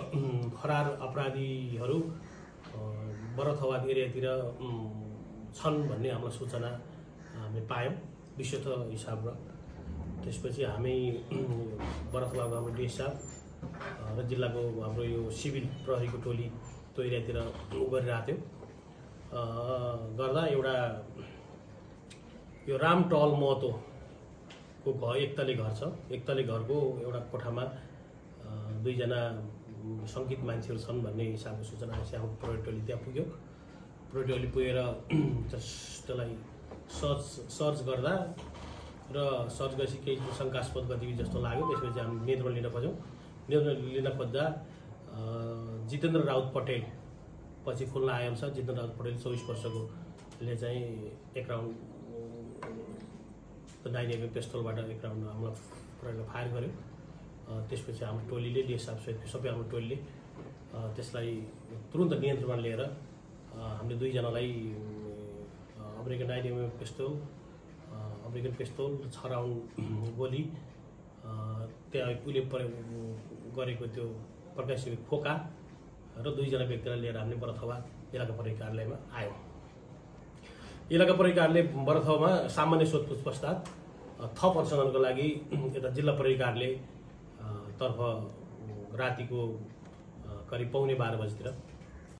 फरार अपराधीहरू अ, बरथवाद एरियातिर छन् भन्ने हामीलाई सूचना हामीले पायौँ विश्वत हिसाबबाट त्यसपछि हामी बरथवाको हाम्रो डिएस साहब अ, र जिल्लाको हाम्रो यो सिभिल प्रहरीको टोली त्यो एरियातिर गरिरहेको थियो गर्दा एउटा यो राम टल महतोको घर एकतले घर छ। एकतले घरको एउटा कोठामा दुईजना शङ्कित मान्छेहरू छन् भन्ने हिसाबको सूचना हाम्रो प्रहरी टोली त्यहाँ पुग्यो। प्रहरी टोली पुगेर त्यस- त्यसलाई सर्च सर्च गर्दा र सर्च गरेपछि केही शङ्कास्पद गतिविधि जस्तो लाग्यो। त्यसपछि हामी नियन्त्रण लिन खोज्यौँ। नियन्त्रण लिन खोज्दा जितेन्द्र राउत पटेल पछि खुल्न आएअनुसार जितेन्द्र राउत पटेल चौबिस वर्षकोले चाहिँ एक राउन्ड नाइन एमएम एक राउन्ड हामीलाई फायर गर्यो। त्यसपछि हाम्रो टोलीले डिएसआफ सबै हाम्रो टोलीले। त्यसलाई तुरन्त नियन्त्रणमा लिएर हामीले दुईजनालाई अमेरिकन नाइन एमएम पेस्तोल अमेरिकन पेस्तोल छ राउन्ड गोली त्यहाँ उसले प्रयोग गरेको त्यो प्रकाशित खोका र दुईजना व्यक्तिलाई लिएर हामीले बरथवा इलाका प्रहरी कार्यालयमा आयौँ। इलाका प्रहरी कार्यालय बरथवामा सामान्य सोधपुछ पश्चात थप अनुसन्धानको लागि यता जिल्ला प्रहरी कार्यालय तर्फ रातिको करिब पाउने बाह्र बजीतिर।